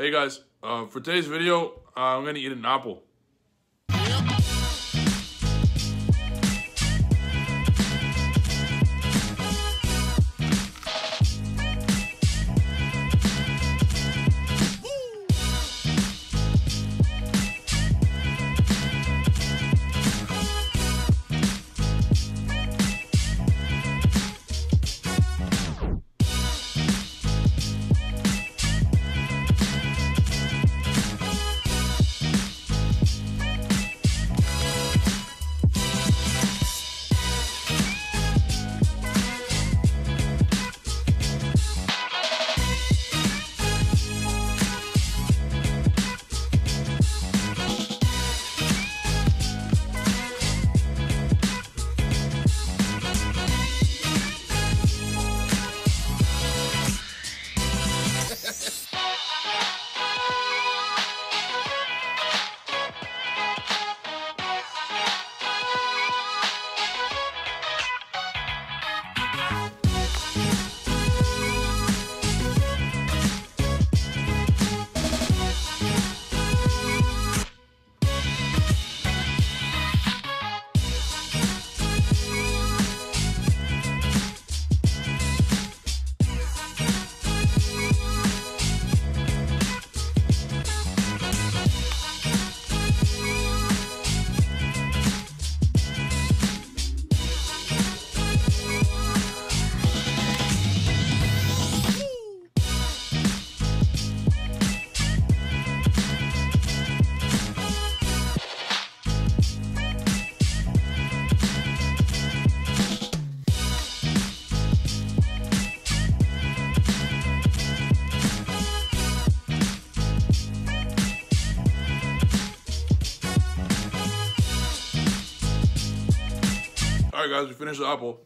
Hey guys, uh, for today's video, uh, I'm gonna eat an apple. All right, guys, we finished the apple.